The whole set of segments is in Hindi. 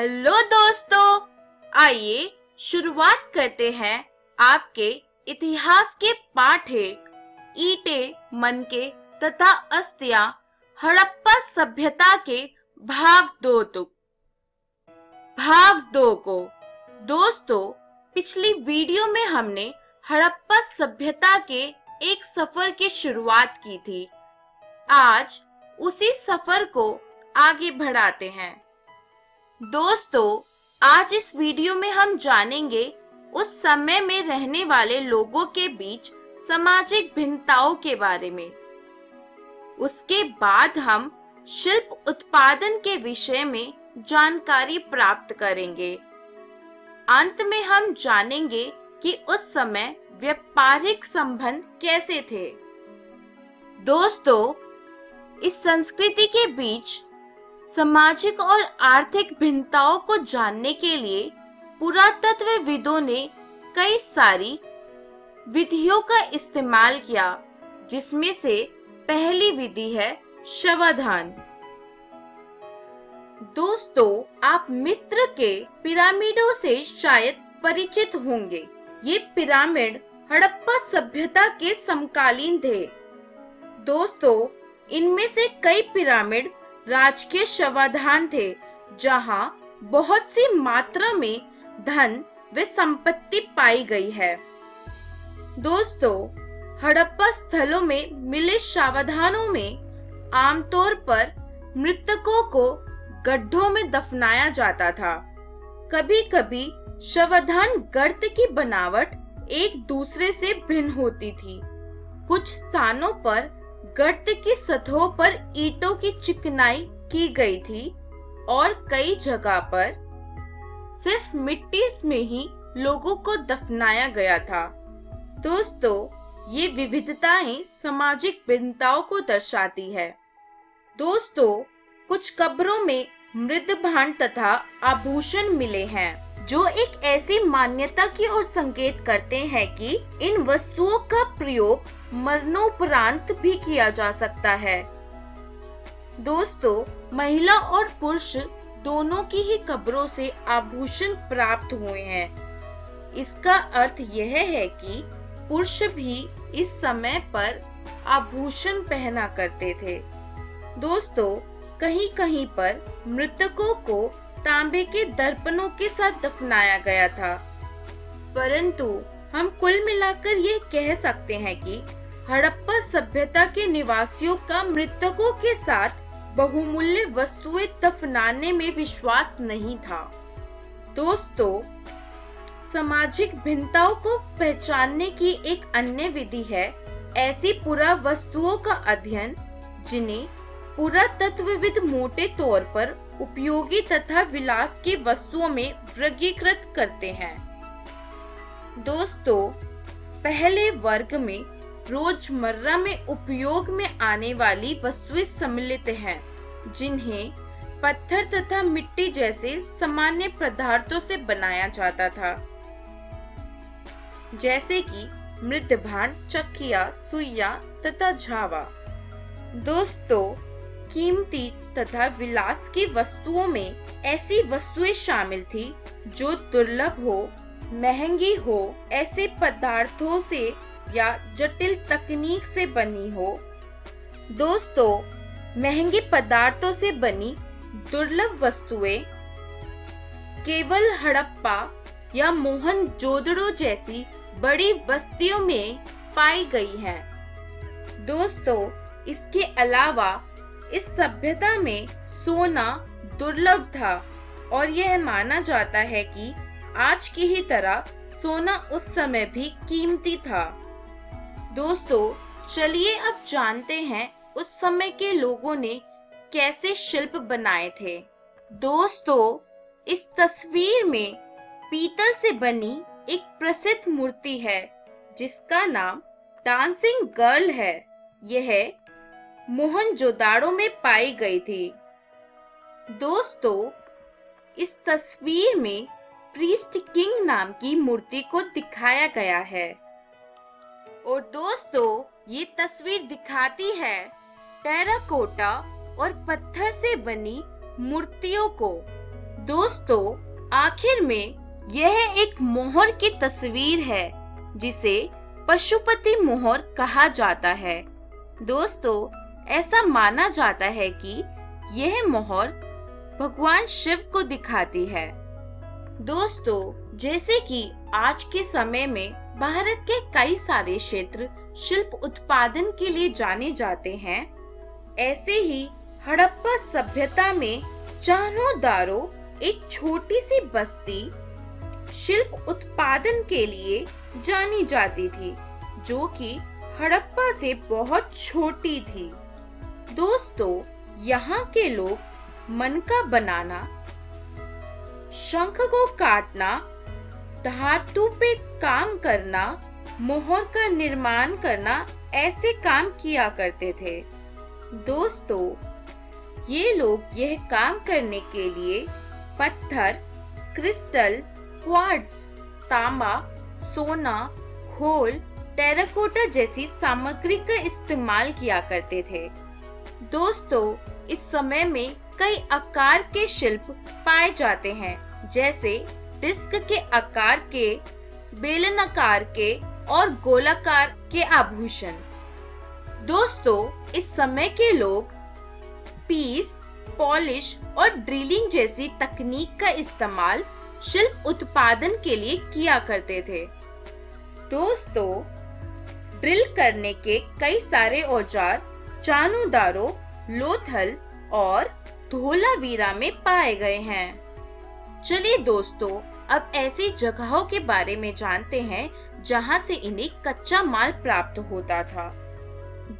हेलो दोस्तों, आइए शुरुआत करते हैं आपके इतिहास के पाठ एक। ईटे मनके तथा अस्थियाँ, हड़प्पा सभ्यता के भाग दो तुक भाग दो को। दोस्तों, पिछली वीडियो में हमने हड़प्पा सभ्यता के एक सफ़र की शुरुआत की थी। आज उसी सफ़र को आगे बढ़ाते हैं। दोस्तों, आज इस वीडियो में हम जानेंगे उस समय में रहने वाले लोगों के बीच सामाजिक भिन्नताओं के बारे में। उसके बाद हम शिल्प उत्पादन के विषय में जानकारी प्राप्त करेंगे। अंत में हम जानेंगे कि उस समय व्यापारिक संबंध कैसे थे। दोस्तों, इस संस्कृति के बीच सामाजिक और आर्थिक भिन्नताओं को जानने के लिए पुरातत्व पुरातत्वविदों ने कई सारी विधियों का इस्तेमाल किया, जिसमें से पहली विधि है शवाधान। दोस्तों, आप मिस्र के पिरामिडों से शायद परिचित होंगे। ये पिरामिड हड़प्पा सभ्यता के समकालीन थे। दोस्तों, इनमें से कई पिरामिड राजकीय शवाधान थे, जहाँ बहुत सी मात्रा में धन व संपत्ति पाई गई है। दोस्तों, हड़प्पा स्थलों में मिले शवाधानों में आमतौर पर मृतकों को गड्ढों में दफनाया जाता था। कभी कभी शवाधान गर्त की बनावट एक दूसरे से भिन्न होती थी। कुछ स्थानों पर गर्त की सतहों पर ईटों की चिकनाई की गई थी और कई जगह पर सिर्फ़ मिट्टी में ही लोगों को दफनाया गया था। दोस्तों, ये विविधताएँ सामाजिक भिन्नताओं को दर्शाती है। दोस्तों, कुछ कब्रों में मृद भांड तथा आभूषण मिले हैं। जो एक ऐसी मान्यता की ओर संकेत करते हैं कि इन वस्तुओं का प्रयोग मरणोपरांत भी किया जा सकता है। दोस्तों, महिला और पुरुष दोनों की ही कब्रों से आभूषण प्राप्त हुए हैं। इसका अर्थ यह है कि पुरुष भी इस समय पर आभूषण पहना करते थे। दोस्तों कहीं कहीं पर मृतकों को तांबे के दर्पणों के साथ दफनाया गया था। परंतु हम कुल मिलाकर ये कह सकते हैं कि हड़प्पा सभ्यता के निवासियों का मृतकों के साथ बहुमूल्य वस्तुएँ दफनाने में विश्वास नहीं था। दोस्तों, सामाजिक भिन्नताओं को पहचानने की एक अन्य विधि है ऐसी पुरा वस्तुओं का अध्ययन जिन्हें पुरातत्वविद मोटे तौर पर उपयोगी तथा विलास की वस्तुओं में वर्गीकृत करते हैं। दोस्तों पहले वर्ग में रोज़मर्रा में उपयोग में आने वाली वस्तुएँ सम्मिलित हैं, जिन्हें पत्थर तथा मिट्टी जैसे सामान्य पदार्थों से बनाया जाता था। जैसे कि मृत भांड चकिया सुइया तथा झावा। दोस्तों कीमती तथा विलास की वस्तुओं में ऐसी वस्तुएँ शामिल थी जो दुर्लभ हो, महँगी हो, ऐसे पदार्थों से या जटिल तकनीक से बनी हो दोस्तों, महँगे पदार्थों से बनी दुर्लभ वस्तुएँ केवल हड़प्पा या मोहन जोदड़ो जैसी बड़ी बस्तियों में पाई गई हैं। दोस्तों, इसके अलावा इस सभ्यता में सोना दुर्लभ था और यह माना जाता है कि आज की ही तरह सोना उस समय भी कीमती था। दोस्तों, चलिए अब जानते हैं उस समय के लोगों ने कैसे शिल्प बनाए थे। दोस्तों, इस तस्वीर में पीतल से बनी एक प्रसिद्ध मूर्ति है, जिसका नाम डांसिंग गर्ल है। यह मोहनजोदाड़ो में पाई गई थी। दोस्तों, इस तस्वीर में प्रीस्ट किंग नाम की मूर्ति को दिखाया गया है। और दोस्तों, ये तस्वीर दिखाती है टेराकोटा और पत्थर से बनी मूर्तियों को। दोस्तों, आखिर में यह एक मोहर की तस्वीर है, जिसे पशुपति मोहर कहा जाता है। दोस्तों ऐसा माना जाता है कि यह मोहर भगवान शिव को दिखाती है। दोस्तों, जैसे कि आज के समय में भारत के कई सारे क्षेत्र शिल्प उत्पादन के लिए जाने जाते हैं, ऐसे ही हड़प्पा सभ्यता में चाहनोदारो एक छोटी सी बस्ती शिल्प उत्पादन के लिए जानी जाती थी, जो कि हड़प्पा से बहुत छोटी थी। दोस्तों, यहाँ के लोग मन का बनाना, शंख को काटना, धातु पे काम करना, मोहर का निर्माण करना, ऐसे काम किया करते थे। दोस्तों, ये लोग यह काम करने के लिए पत्थर, क्रिस्टल, क्वार्ट्ज, तांबा, सोना खोल टेराकोटा जैसी सामग्री का इस्तेमाल किया करते थे। दोस्तों, इस समय में कई आकार के शिल्प पाए जाते हैं, जैसे डिस्क के आकार के बेलन आकार के और गोलाकार के आभूषण। दोस्तों, इस समय के लोग पीस, पॉलिश और ड्रिलिंग जैसी तकनीक का इस्तेमाल शिल्प उत्पादन के लिए किया करते थे। दोस्तों, ड्रिल करने के कई सारे औज़ार चानुदारो, लोथल और धोलावीरा में पाए गए हैं। चलिए दोस्तों, अब ऐसी जगहों के बारे में जानते हैं, जहाँ से इन्हें कच्चा माल प्राप्त होता था।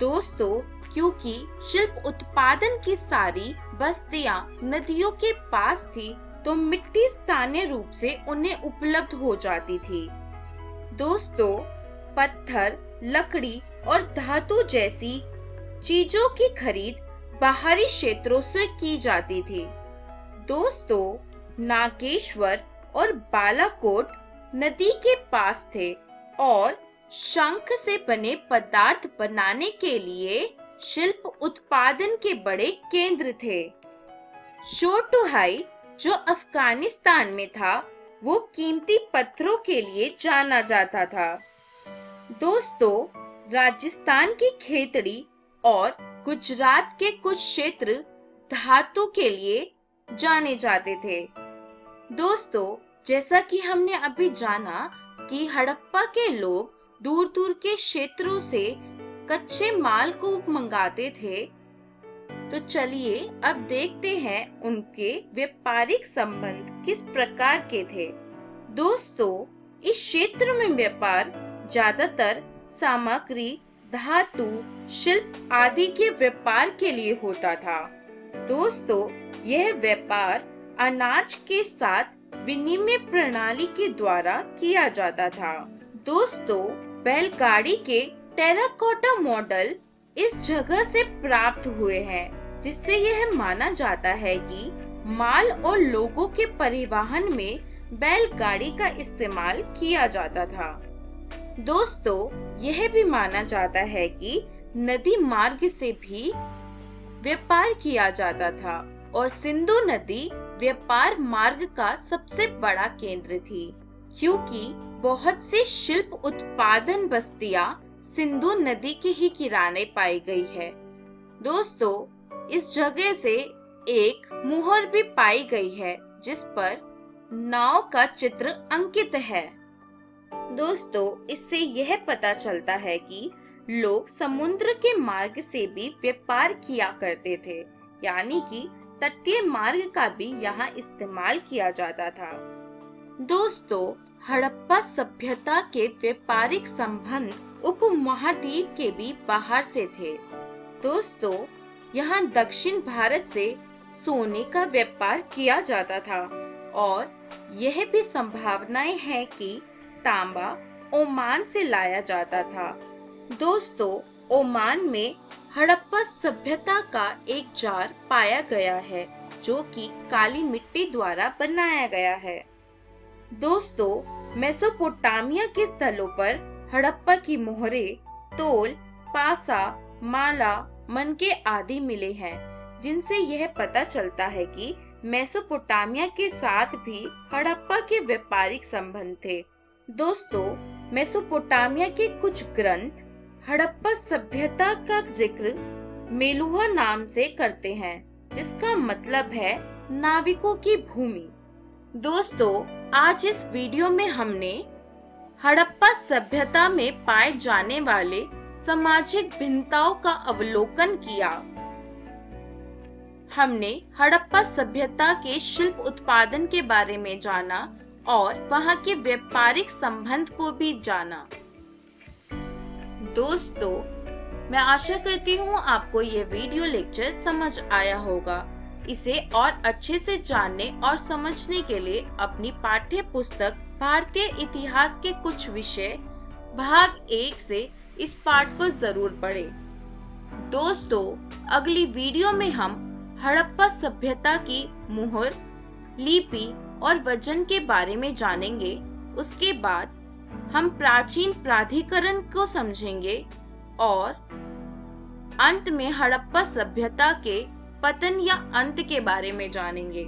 दोस्तों, क्योंकि शिल्प उत्पादन की सारी बस्तियाँ नदियों के पास थी तो मिट्टी स्थानीय रूप से उन्हें उपलब्ध हो जाती थी। दोस्तों, पत्थर, लकड़ी और धातु जैसी चीज़ों की खरीद बाहरी क्षेत्रों से की जाती थी। दोस्तों, नागेश्वर और बालाकोट नदी के पास थे और शंख से बने पदार्थ बनाने के लिए शिल्प उत्पादन के बड़े केंद्र थे। शोटुहाई जो अफ़गानिस्तान में था, वो कीमती पत्थरों के लिए जाना जाता था। दोस्तों, राजस्थान की खेतड़ी और गुजरात के कुछ क्षेत्र धातु के लिए जाने जाते थे। दोस्तों, जैसा कि हमने अभी जाना कि हड़प्पा के लोग दूर दूर के क्षेत्रों से कच्चे माल को मंगाते थे तो चलिए अब देखते हैं उनके व्यापारिक संबंध किस प्रकार के थे। दोस्तों, इस क्षेत्र में व्यापार ज़्यादातर सामग्री धातु, शिल्प आदि के व्यापार के लिए होता था। दोस्तों, यह व्यापार अनाज के साथ विनिमय प्रणाली के द्वारा किया जाता था। दोस्तों, बैलगाड़ी के टेराकोटा मॉडल इस जगह से प्राप्त हुए हैं, जिससे यह माना जाता है कि माल और लोगों के परिवहन में बैलगाड़ी का इस्तेमाल किया जाता था। दोस्तों, यह भी माना जाता है कि नदी मार्ग से भी व्यापार किया जाता था और सिंधु नदी व्यापार मार्ग का सबसे बड़ा केंद्र थी, क्योंकि बहुत सी शिल्प उत्पादन बस्तियाँ सिंधु नदी के ही किराने पाई गई है। दोस्तों, इस जगह से एक मुहर भी पाई गई है, जिस पर नाव का चित्र अंकित है। दोस्तों, इससे यह पता चलता है कि लोग समुद्र के मार्ग से भी व्यापार किया करते थे, यानी कि तटीय मार्ग का भी यहाँ इस्तेमाल किया जाता था। दोस्तों, हड़प्पा सभ्यता के व्यापारिक संबंध उप महाद्वीप के भी बाहर से थे। दोस्तों, यहाँ दक्षिण भारत से सोने का व्यापार किया जाता था और यह भी संभावनाएँ हैं कि तांबा ओमान से लाया जाता था। दोस्तों, ओमान में हड़प्पा सभ्यता का एक जार पाया गया है, जो कि काली मिट्टी द्वारा बनाया गया है। दोस्तों, मेसोपोटामिया के स्थलों पर हड़प्पा की मोहरे, तोल, पासा, माला, मनके आदि मिले हैं, जिनसे यह पता चलता है कि मेसोपोटामिया के साथ भी हड़प्पा के व्यापारिक संबंध थे। दोस्तों, मेसोपोटामिया के कुछ ग्रंथ हड़प्पा सभ्यता का ज़िक्र मेलुहा नाम से करते हैं, जिसका मतलब है नाविकों की भूमि। दोस्तों, आज इस वीडियो में हमने हड़प्पा सभ्यता में पाए जाने वाले सामाजिक भिन्नताओं का अवलोकन किया। हमने हड़प्पा सभ्यता के शिल्प उत्पादन के बारे में जाना और वहाँ के व्यापारिक संबंध को भी जाना दोस्तों, मैं आशा करती हूँ आपको ये वीडियो लेक्चर समझ आया होगा इसे और अच्छे से जानने और समझने के लिए अपनी पाठ्य पुस्तक भारतीय इतिहास के कुछ विषय भाग एक से इस पाठ को ज़रूर पढ़ें। दोस्तों, अगली वीडियो में हम हड़प्पा सभ्यता की मुहर लिपि और वज़न के बारे में जानेंगे, उसके बाद हम प्राचीन प्राधिकरण को समझेंगे और अंत में हड़प्पा सभ्यता के पतन या अंत के बारे में जानेंगे।